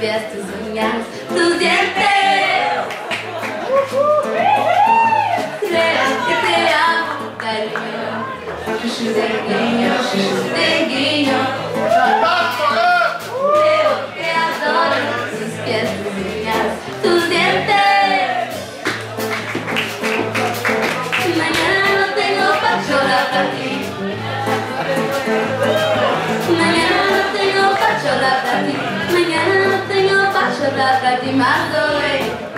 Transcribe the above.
dientes. Creo que te amo, chuchu de guiño. Creo que adoro pies, tus uñas, tus dientes. Mañana no tengo pa' llorar para ti. Mañana no tengo pa' llorar para ti. Mañana no tengo sudah di mantul.